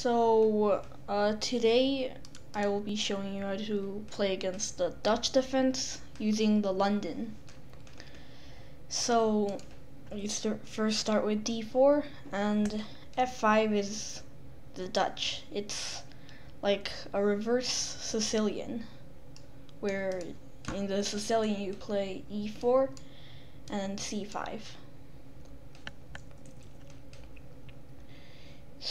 So uh, today I will be showing you how to play against the Dutch defense using the London. So you start, first start with d4 and f5 is the Dutch. It's like a reverse Sicilian where in the Sicilian you play e4 and c5.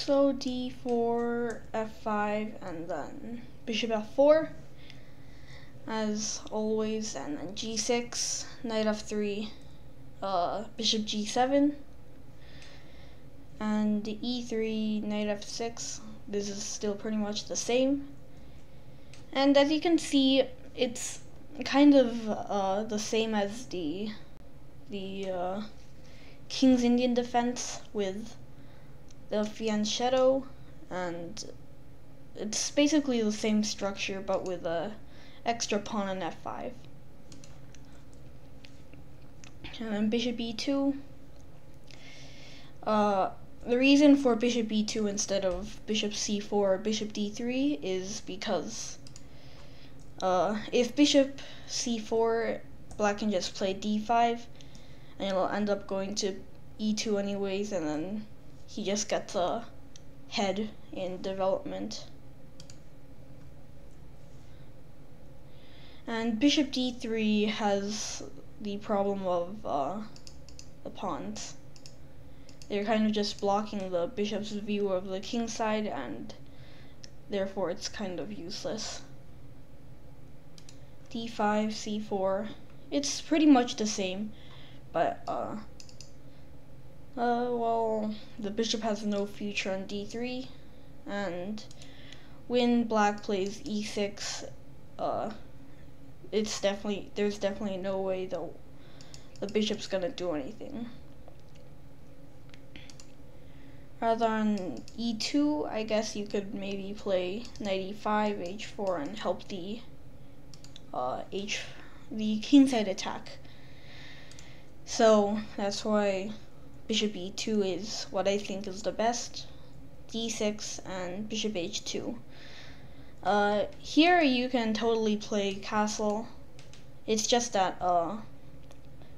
So d4, f5, and then bishop f4, as always, and then g6, knight f3, uh, bishop g7, and e3, knight f6. This is still pretty much the same. And as you can see, it's kind of uh, the same as the the uh, King's Indian defense with the fianchetto, and it's basically the same structure but with a extra pawn on f5. And then bishop e2. Uh, the reason for bishop e2 instead of bishop c4 or bishop d3 is because uh, if bishop c4, black can just play d5, and it'll end up going to e2 anyways, and then he just gets a head in development. And bishop d3 has the problem of uh, the pawns. They're kind of just blocking the bishop's view of the king side and therefore it's kind of useless. d5, c4, it's pretty much the same, but uh, uh, well, the bishop has no future on d3, and when black plays e6, uh, it's definitely, there's definitely no way the, the bishop's gonna do anything. Rather on e2, I guess you could maybe play knight e5, h4, and help the, uh, h, the kingside attack. So, that's why bishop e2 is what I think is the best, d6 and bishop h2. Uh, here you can totally play castle. It's just that uh,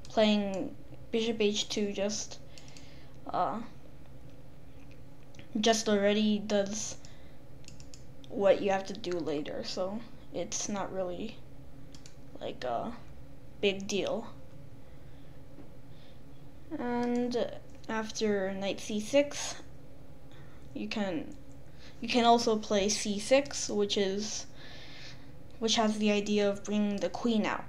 playing bishop h2 just uh, just already does what you have to do later, so it's not really like a big deal. And after knight c6, you can you can also play c6, which is which has the idea of bringing the queen out.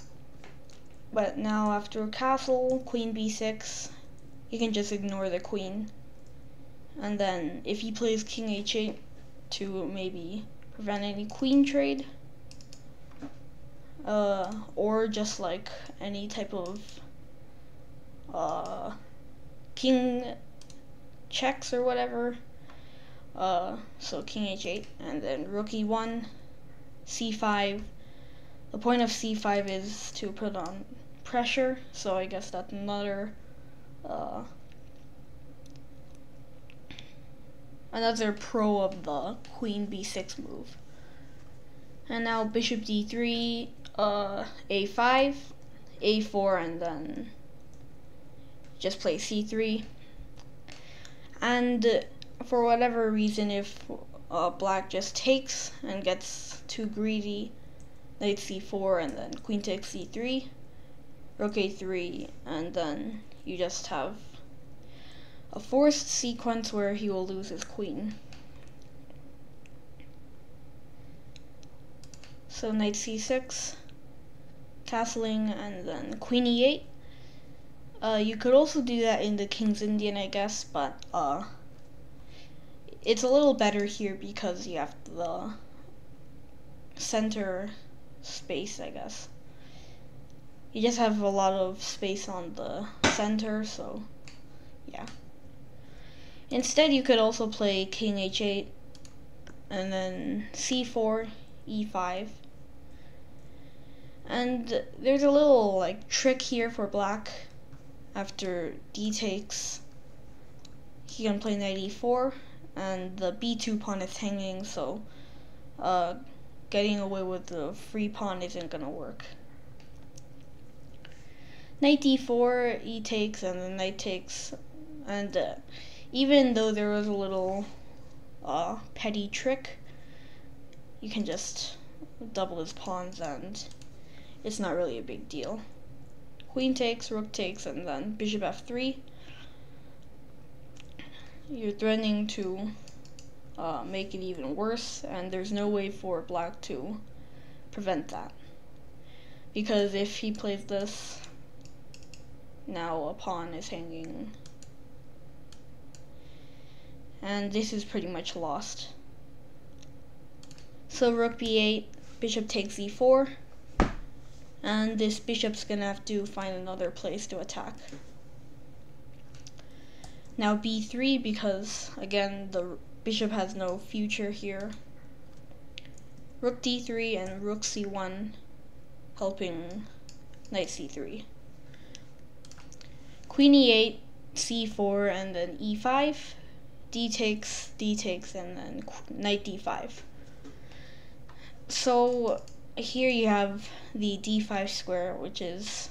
But now after castle, queen b6, you can just ignore the queen. And then if he plays king h8 to maybe prevent any queen trade, uh, or just like any type of uh, king checks or whatever. Uh, so king h8 and then rook e1, c5. The point of c5 is to put on pressure, so I guess that's another uh, another pro of the queen b6 move. And now bishop d3, uh, a5, a4, and then just play c3. And for whatever reason, if uh, black just takes and gets too greedy, knight c4 and then queen takes c3, rook a3, and then you just have a forced sequence where he will lose his queen. So knight c6, castling, and then queen e8. Uh, you could also do that in the King's Indian, I guess, but uh, it's a little better here because you have the center space, I guess. You just have a lot of space on the center, so yeah. Instead, you could also play King h8 and then c4, e5. And there's a little like trick here for black after d takes, he can play knight e4, and the b2 pawn is hanging, so uh, getting away with the free pawn isn't gonna work. Knight d4, e takes, and then knight takes, and uh, even though there was a little uh, petty trick, you can just double his pawns and it's not really a big deal. Queen takes, rook takes, and then bishop f3. You're threatening to uh, make it even worse, and there's no way for black to prevent that. Because if he plays this, now a pawn is hanging. And this is pretty much lost. So rook b8, bishop takes e4, and this bishop's gonna have to find another place to attack. Now b3 because again the bishop has no future here. Rook d3 and rook c1 helping knight c3. Queen e8, c4 and then e5, d takes, d takes and then knight d5. So here you have the d5 square, which is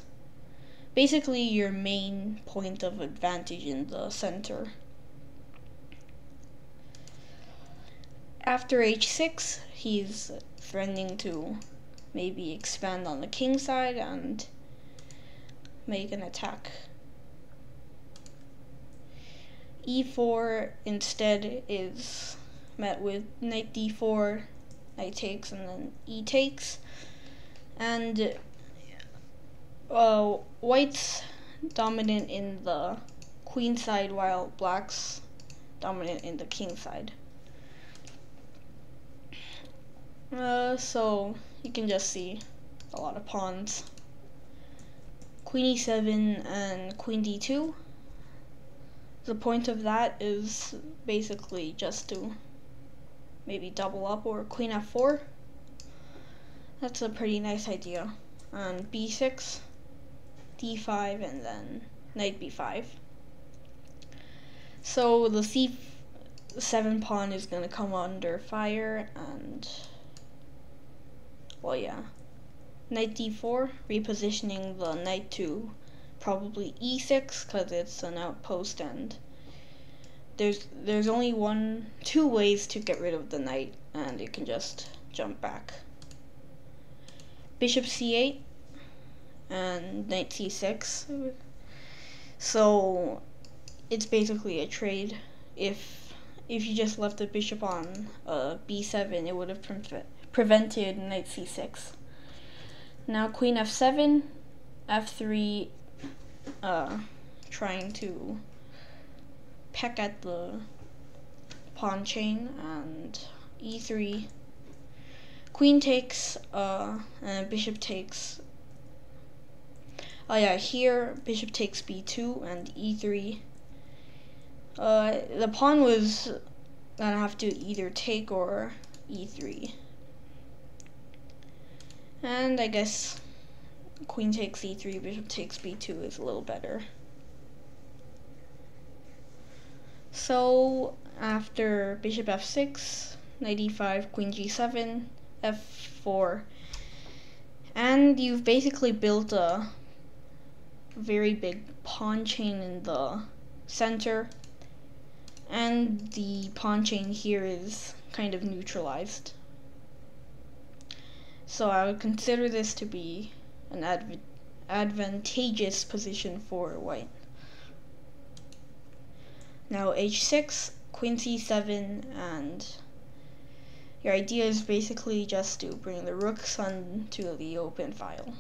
basically your main point of advantage in the center. After h6, he's threatening to maybe expand on the king side and make an attack. e4 instead is met with knight d4 knight takes and then e takes. And uh, white's dominant in the queen side while black's dominant in the king side. Uh, so you can just see a lot of pawns. Queen e7 and queen d2. The point of that is basically just to maybe double up or queen f4. That's a pretty nice idea. On b6, d5, and then knight b5. So the c7 pawn is going to come under fire, and, well, yeah. Knight d4, repositioning the knight to probably e6, because it's an outpost, and there's there's only one two ways to get rid of the knight and you can just jump back. Bishop c8 and knight c6 so it's basically a trade. If if you just left the bishop on uh, b7 it would have pre prevented knight c6 now queen f7 f3 uh, trying to peck at the pawn chain and e3 queen takes uh, and bishop takes. Oh yeah here bishop takes b2 and e3 uh, the pawn was gonna have to either take or e3 and I guess queen takes e3 bishop takes b2 is a little better So after bishop f6, knight e5, queen g7, f4, and you've basically built a very big pawn chain in the center, and the pawn chain here is kind of neutralized. So I would consider this to be an adv advantageous position for white. Now h6, queen c7, and your idea is basically just to bring the rooks onto the open file.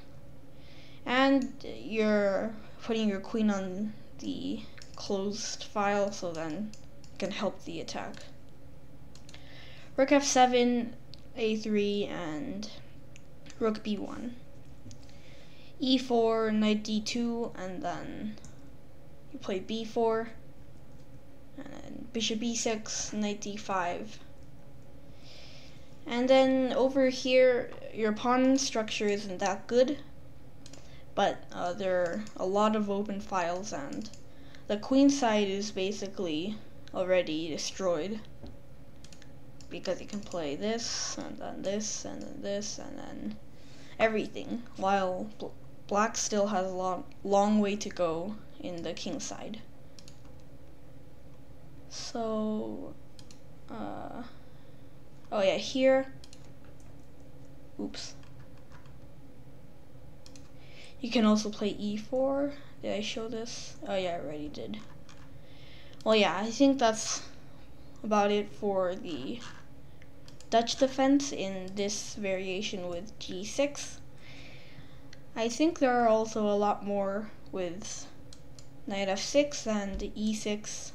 And you're putting your queen on the closed file so then you can help the attack. Rook f7, a3, and rook b1. e4, knight d2, and then you play b4 and bishop e6, knight d5. And then over here, your pawn structure isn't that good, but uh, there are a lot of open files, and the queen side is basically already destroyed because you can play this and then this and then this and then everything while bl black still has a long long way to go in the king side so uh, oh yeah here oops. You can also play e4 did I show this? Oh yeah I already did. Well yeah I think that's about it for the Dutch defense in this variation with g6. I think there are also a lot more with knight f6 and e6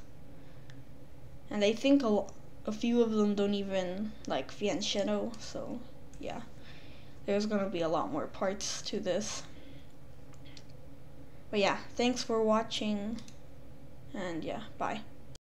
and I think a, a few of them don't even like fianchetto so yeah. There's gonna be a lot more parts to this. But yeah thanks for watching and yeah bye